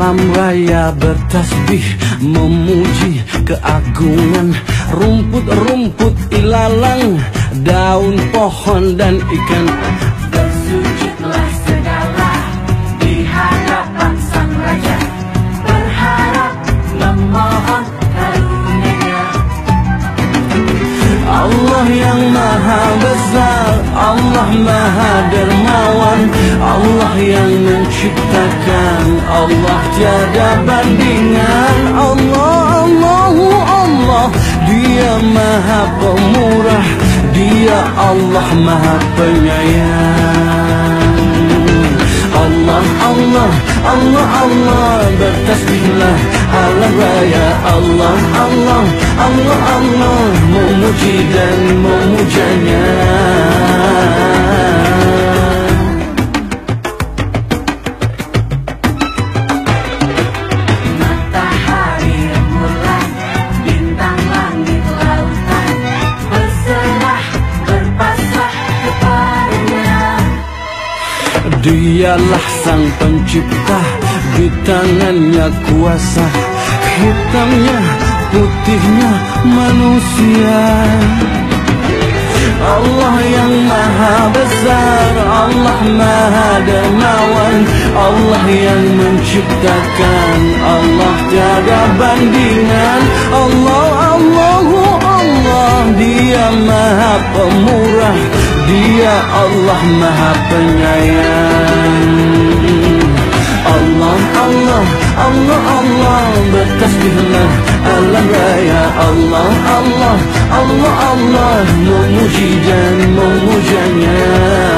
Alam raya bertasbih memuji keagungan. Rumput-rumput ilalang daun pohon dan ikan. Bersujudlah segala di hadapan sang raja. Berharap memohon karunia. Allah yang maha besar Allah maha dermawan Allah yang menciptakan Allah tiada bandingan. Allah Allahu Allah Dia maha pemurah Dia Allah maha penyayang Allah Allah Allah Allah bertasbihlah alam raya Allah Allah Allah Allah memuji dan memujanya Dialah sang pencipta Di tangannya kuasa Hitamnya putihnya manusia. Allah yang maha besar Allah maha dermawan Allah yang menciptakan Allah tiada bandingan. Allah Allahu Allah Dia maha pemurah dia Allah Maha Penyayang. Allah, Allah, Allah, Allah Bertasbihlah alam raya. Allah, Allah, Allah, Allah Memuji dan memujanya